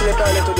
slip a little